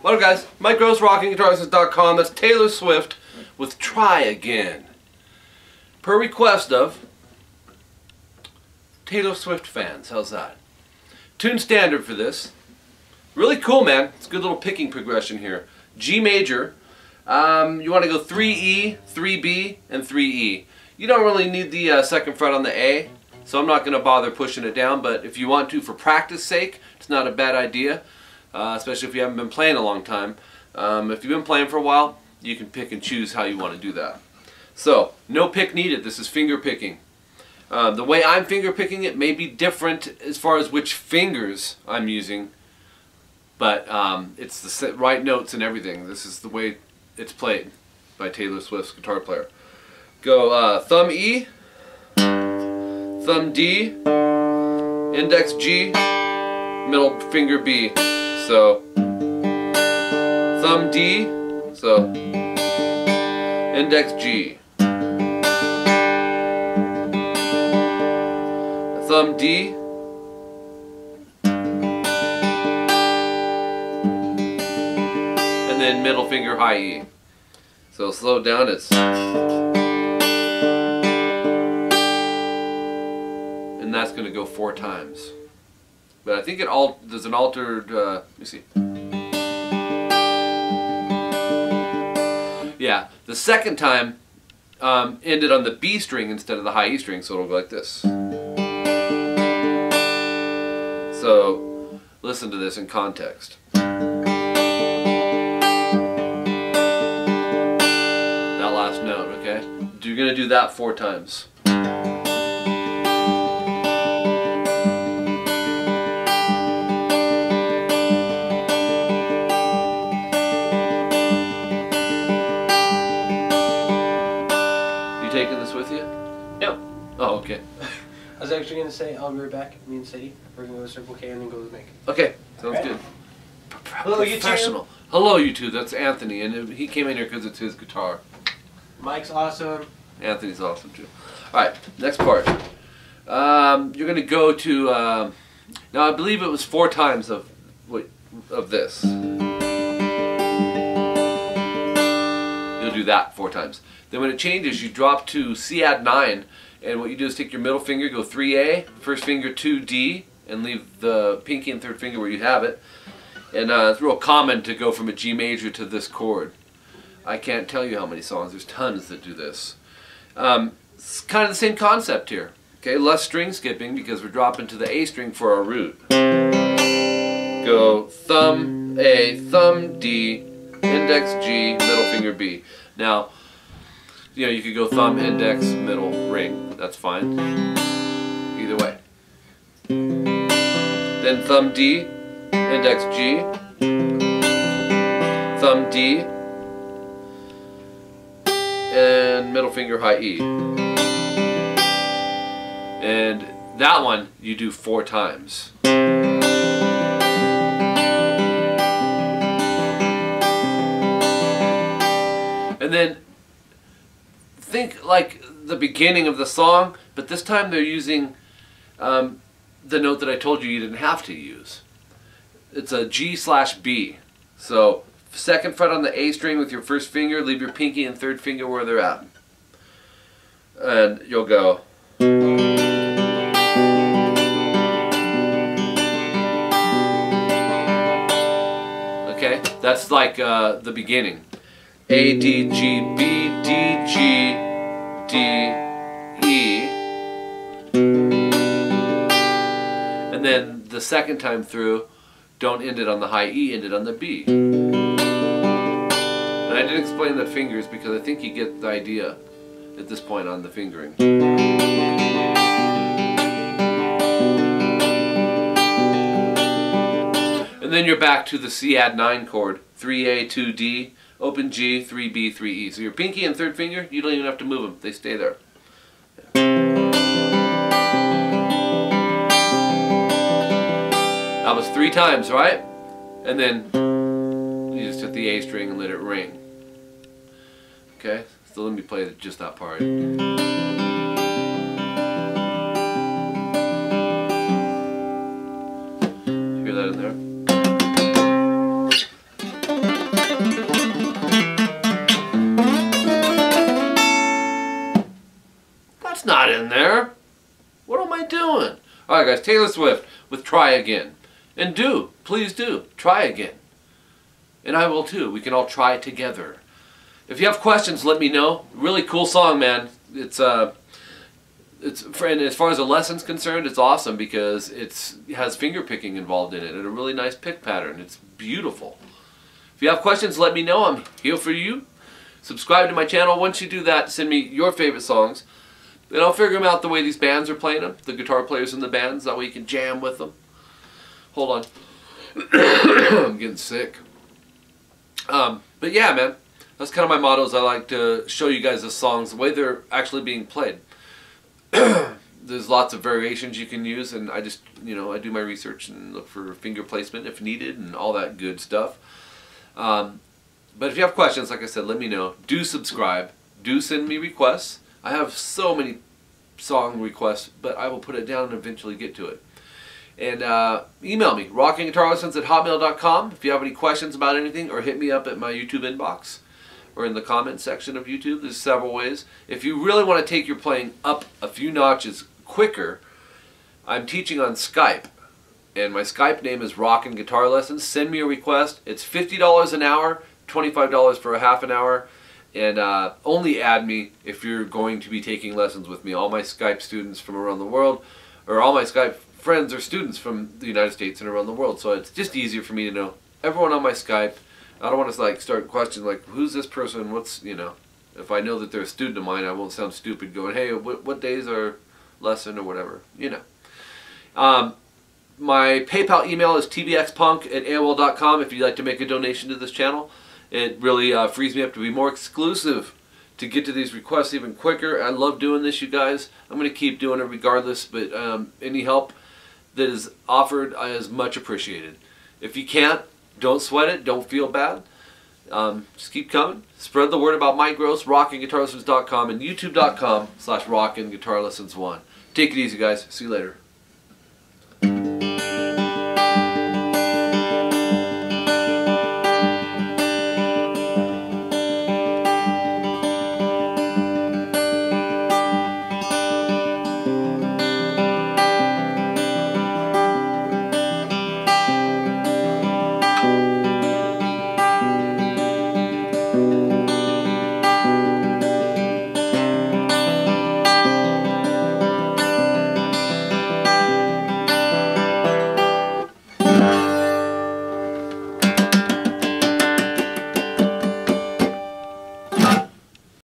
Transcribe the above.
What up guys? Mike Gross, RockingGuitarLessons.com. That's Taylor Swift with Try Again. Per request of Taylor Swift fans. How's that? Tune standard for this. Really cool, man. It's a good little picking progression here. G major. Um, you want to go 3E, 3B, and 3E. You don't really need the uh, second fret on the A, so I'm not going to bother pushing it down, but if you want to for practice sake, it's not a bad idea, uh, especially if you haven't been playing a long time. Um, if you've been playing for a while, you can pick and choose how you want to do that. So, no pick needed. This is finger picking. Uh, the way I'm finger picking it may be different as far as which fingers I'm using, but um, it's the right notes and everything. This is the way it's played by Taylor Swift's guitar player. Go uh, thumb E, thumb D, index G, middle finger B. So thumb D, so index G. Thumb D. And then middle finger high E. So slow down, it's and that's going to go four times. But I think it all there's an altered. Uh, let me see. Yeah, the second time um, ended on the B string instead of the high E string, so it'll go like this. So listen to this in context. That last note, okay? You're to do that four times. I was actually going to say, I'll be right back. Me and Sadie, we're going to go to Circle K and then go to the make. Okay, sounds right. good. Hello, you two. Hello, you two. That's Anthony, and he came in here because it's his guitar. Mike's awesome. Anthony's awesome too. All right, next part. Um, you're going to go to. Uh, now, I believe it was four times of of this. You'll do that four times. Then when it changes, you drop to C add nine and what you do is take your middle finger, go 3A, first finger 2D, and leave the pinky and third finger where you have it. And uh, it's real common to go from a G major to this chord. I can't tell you how many songs, there's tons that do this. Um, it's kind of the same concept here. Okay, less string skipping because we're dropping to the A string for our root. Go thumb A, thumb D, index G, middle finger B. Now, you know, you could go thumb, index, middle, ring. That's fine. Either way. Then thumb D, index G, thumb D, and middle finger high E. And that one you do four times. And then think like the beginning of the song, but this time they're using um, the note that I told you you didn't have to use. It's a G slash B. So second fret on the A string with your first finger, leave your pinky and third finger where they're at. And you'll go. Okay, that's like uh, the beginning. A, D, G, B, D, G, D, E. And then the second time through, don't end it on the high E, end it on the B. And I didn't explain the fingers because I think you get the idea at this point on the fingering. And then you're back to the C add 9 chord, 3A, 2D, open G, 3B, 3E. So your pinky and third finger, you don't even have to move them. They stay there. That was three times, right? And then you just hit the A string and let it ring. Okay, so let me play just that part. Doing? All right, guys. Taylor Swift with "Try Again," and do please do try again, and I will too. We can all try together. If you have questions, let me know. Really cool song, man. It's uh, it's and as far as the lesson's concerned, it's awesome because it's it has finger picking involved in it and a really nice pick pattern. It's beautiful. If you have questions, let me know. I'm here for you. Subscribe to my channel. Once you do that, send me your favorite songs. Then I'll figure them out the way these bands are playing them, the guitar players in the bands. That way you can jam with them. Hold on. I'm getting sick. Um, but yeah, man. That's kind of my motto is I like to show you guys the songs the way they're actually being played. There's lots of variations you can use and I just, you know, I do my research and look for finger placement if needed and all that good stuff. Um, but if you have questions, like I said, let me know. Do subscribe. Do send me requests. I have so many song requests, but I will put it down and eventually get to it. And uh, email me, rockingguitarlessons at hotmail.com if you have any questions about anything, or hit me up at my YouTube inbox or in the comment section of YouTube. There's several ways. If you really want to take your playing up a few notches quicker, I'm teaching on Skype. And my Skype name is Rockin' Guitar Lessons. Send me a request. It's $50 an hour, $25 for a half an hour. And uh, only add me if you're going to be taking lessons with me. All my Skype students from around the world, or all my Skype friends or students from the United States and around the world. So it's just easier for me to know everyone on my Skype. I don't want to like start questioning like who's this person? What's you know? If I know that they're a student of mine, I won't sound stupid going, hey, what, what days are lesson or whatever, you know. Um, my PayPal email is tvxpunk at AOL.com if you'd like to make a donation to this channel. It really uh, frees me up to be more exclusive to get to these requests even quicker. I love doing this, you guys. I'm going to keep doing it regardless, but um, any help that is offered is much appreciated. If you can't, don't sweat it. Don't feel bad. Um, just keep coming. Spread the word about Mike Gross, rockingguitarlessons.com, and youtube.com slash rockingguitarlessons1. Take it easy, guys. See you later.